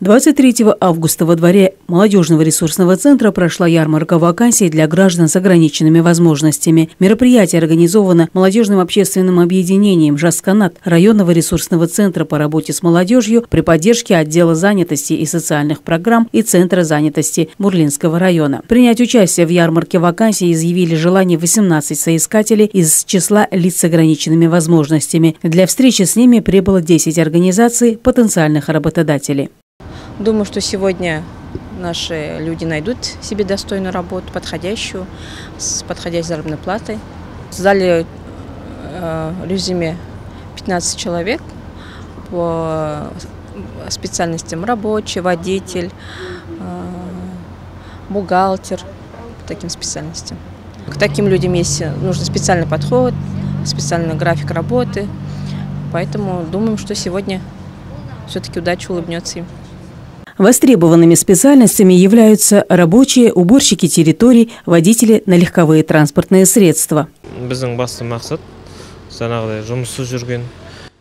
23 августа во дворе молодежного ресурсного центра прошла ярмарка вакансий для граждан с ограниченными возможностями. Мероприятие организовано молодежным общественным объединением «Жасканат» районного ресурсного центра по работе с молодежью при поддержке отдела занятости и социальных программ и Центра занятости Бурлинского района. Принять участие в ярмарке вакансий изъявили желание 18 соискателей из числа лиц с ограниченными возможностями. Для встречи с ними прибыло 10 организаций потенциальных работодателей. Думаю, что сегодня наши люди найдут себе достойную работу, подходящую, с подходящей заработной платой. Сдали э, резюме 15 человек по специальностям рабочий, водитель, э, бухгалтер, по таким специальностям. К таким людям есть нужен специальный подход, специальный график работы. Поэтому думаем, что сегодня все-таки удача улыбнется им. Востребованными специальностями являются рабочие, уборщики территорий, водители на легковые транспортные средства.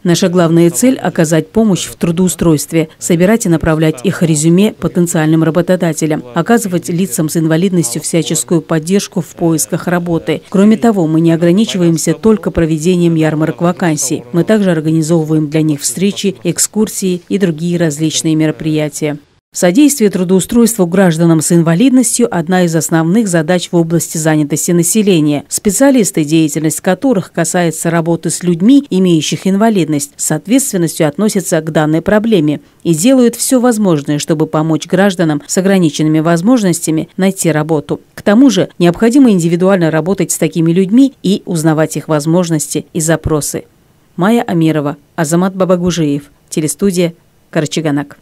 Наша главная цель – оказать помощь в трудоустройстве, собирать и направлять их резюме потенциальным работодателям, оказывать лицам с инвалидностью всяческую поддержку в поисках работы. Кроме того, мы не ограничиваемся только проведением ярмарок вакансий. Мы также организовываем для них встречи, экскурсии и другие различные мероприятия. Содействие трудоустройству гражданам с инвалидностью – одна из основных задач в области занятости населения. Специалисты, деятельность которых касается работы с людьми, имеющих инвалидность, с ответственностью относятся к данной проблеме и делают все возможное, чтобы помочь гражданам с ограниченными возможностями найти работу. К тому же необходимо индивидуально работать с такими людьми и узнавать их возможности и запросы. Майя Амирова, Азамат Бабагужиев, телестудия «Карачаганак».